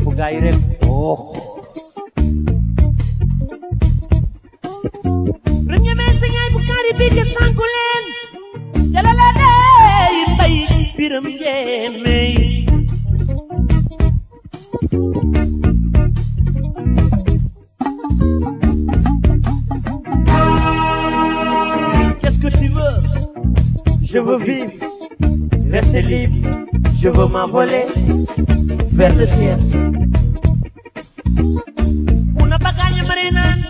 foofu gars rek oh. ñemee si ngay bu kaari bi ke sànku leen jalala dey mbay biram Qu'est-ce que tu veux Je veux vivre, rester libre, je veux m'envoler vers le ciel pare naan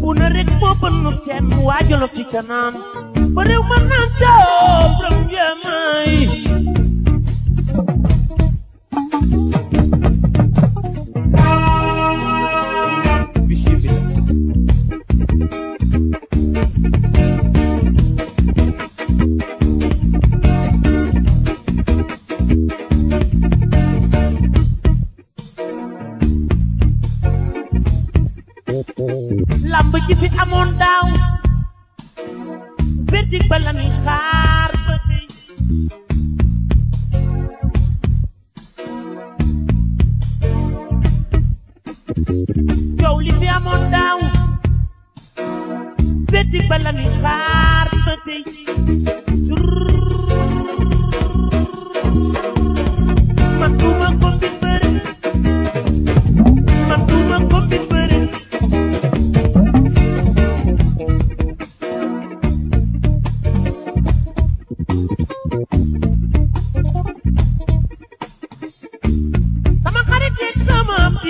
bu na rek moo làmb ji fi xaar ba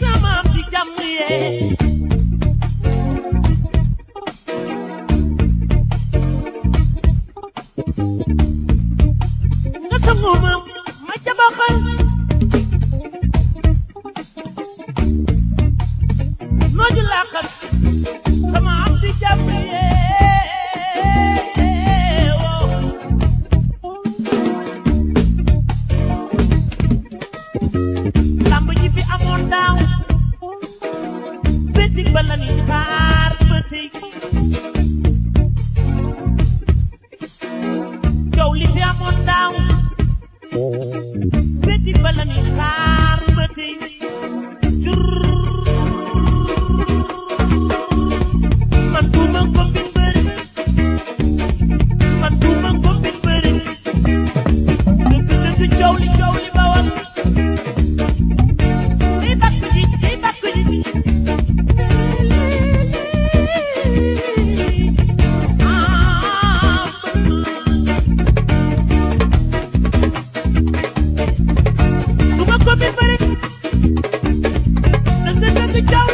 samaam di jàmm yee nga sangu maam ma ca bokkal bala ni xaar ba tey the dough.